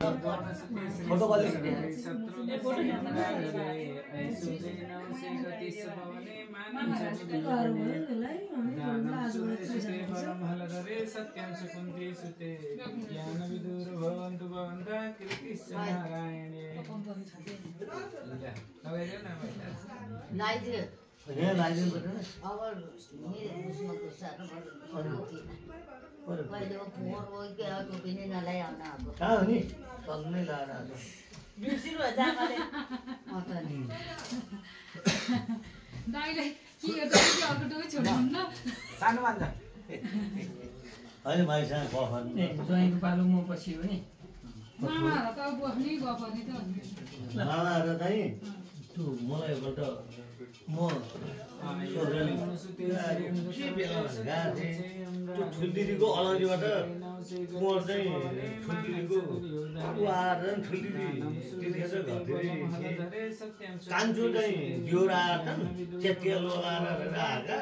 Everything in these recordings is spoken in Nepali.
फोटो क्वालिटी सत्यांश कुन्ती सुते ज्ञान विदुर भवन्तु भवन्ता कृतिश्च नारायणे लगाइदियो न अब कहिले फोहोर हो कि अब टोपी नै नलाइआउन अब कहाँ हो नि सल्नै लाएर आएको अँ त नि दाइलाई के अर्को छोड्नुहुन्न सानो मान्छ होइन भाइसँग कफन ज्वाइँको पालो म पछि हो नि मामाहरू त बस्नै गफ गर्ने त मामाहरू चाहिँ त्यो मलाई एकपल्ट म चाहिँ कान्छु चाहिँ ज्वरो आएर लगाएर आएका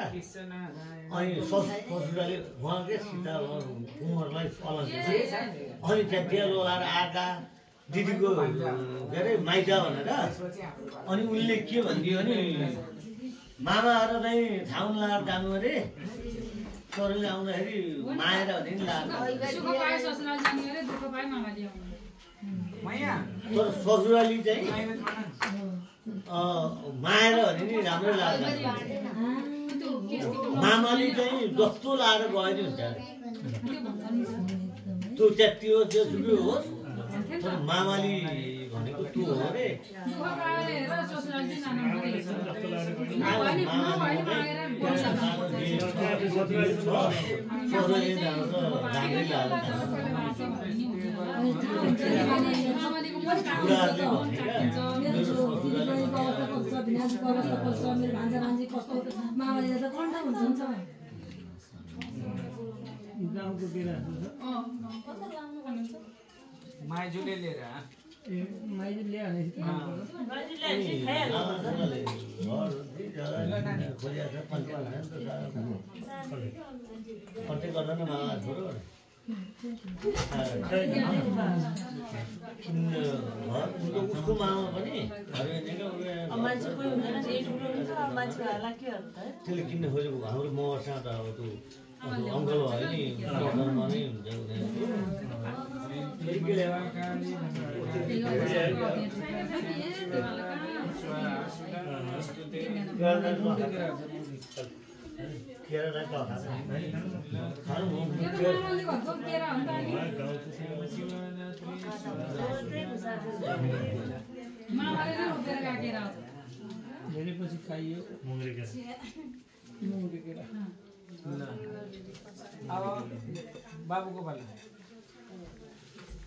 अनि ससु ससुराले उहाँकै सीता उहाँहरूलाई अलैँची अनि चेतिया लगाएर आएका दिदीको के अरे माइता भनेर। अनि उनले के भनिदियो भने मामाहरू चाहिँ छाउन लगाएर जानु अरे। छोरीले आउँदाखेरि माएर भने नि मैया? तर ससुराली चाहिँ अँ, माएर भने नि राम्रै लाग्छ मामाले चाहिँ जस्तो लाएर गयो नि हुन्छ। त्यो भन्छ नि त्यो जेसुकै होस्। तर मामाली भनेको त्यो हो अरे मेरो भान्जा भान्जी कस्तो मामाले त कन्टा हुन्छ नि त गाउँको केराहरू छ माइजूले लिएर नि मामा छोरो उसको उसको मामा पनि त्यसले किन्नु खोजेको हाम्रो मसँग त अब त्यो अङ्कल भयो नै हुन्छ पछि खाइयो मुङ्गे केरा अब बाबुको पालो भाँड्यौ के उहाँ हुन्छ हुन्छ नातिलाई हुन्छ नातिलाई लग्यो होइन नातिलाई लगाइदिनु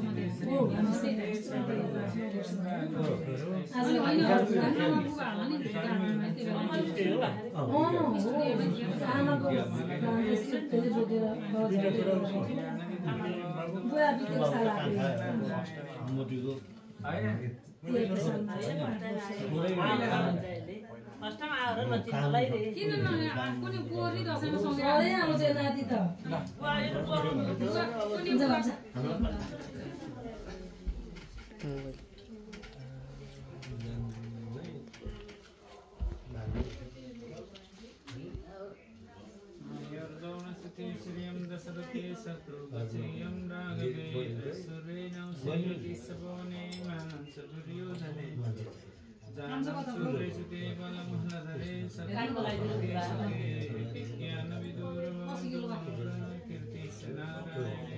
बुवा बितेको साल श्रियं दशरथे शत्रुवचेयं राघवे सुरेण सेयति सपवने मानं स दुर्योधने दानं सूरे सुते बलमहलधरे सत्रुवते सुते विज्ञानविदुर्भवन्तु कीर्तिश्च नारायणे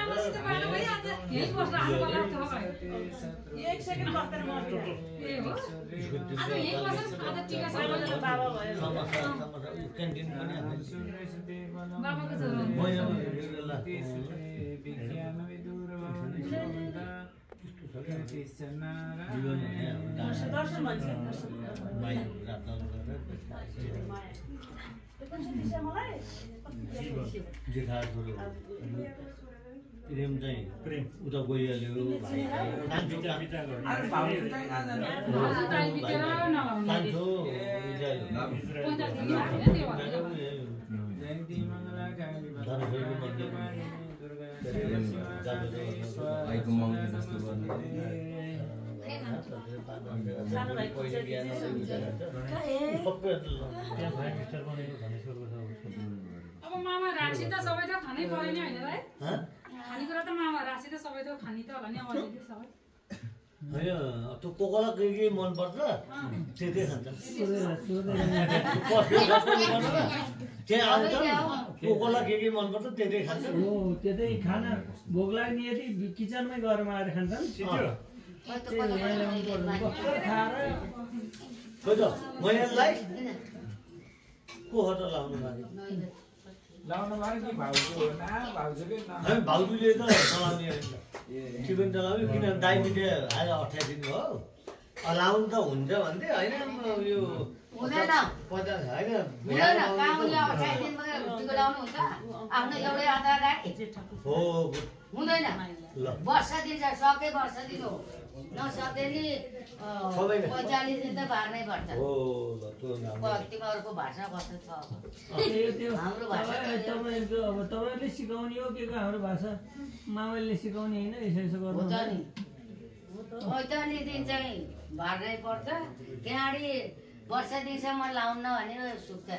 एक सेकेन्ड बस्दैन म दर्शन भन्छ मलाई प्रेम चाहिँ प्रेम उता गइहाल्यो अब मामा राशि त सबै त खानै पर्यो नि होइन? खानेकुरा त मामा राशि त सबै त खाने त होला नि अलिअलि सबै। होइन त्यो कोकोला के के मनपर्छ त्यो त्यही खान्छ। त्यहाँ आउँछ कोकोला के के मनपर्छ त्यो त्यही खान्छ। हो त्यो चाहिँ खाना। भोक लाग्ने यदि किचनमै गएर आएर खान्छन् खाएर खोइ त महिनालाई को होटल लाउनु लाग्यो भाउजूले त चलाउने त्यो पनि चलाउने किनभने दाइमीले आज अठाइस दिन हो? लाउनु त हुन्छ भन्थे होइन यो हुँदैन। हुँदैन अठाइस दिन मात्रै टिको लाउनु हुन्छ आफ्नो एउटै आधार हो हुँदैन वर्ष दिन छ सके वर्ष दिन हो नसके नि। पैँतालिस दिन त बार्नै पर्छ हो ल त्यो राम्रो तिमीहरूको भाषा कस्तो छ हाम्रो भाषा अब तपाईँहरूले सिकाउने हो के को हाम्रो भाषा मामले सिकाउने होइन यसो गर्नु त नि पैँतालिस दिन चाहिँ बार्नै पर्छ त्यहाँदेखि वर्ष दिनसम्म लाउन्न भने सुक्छ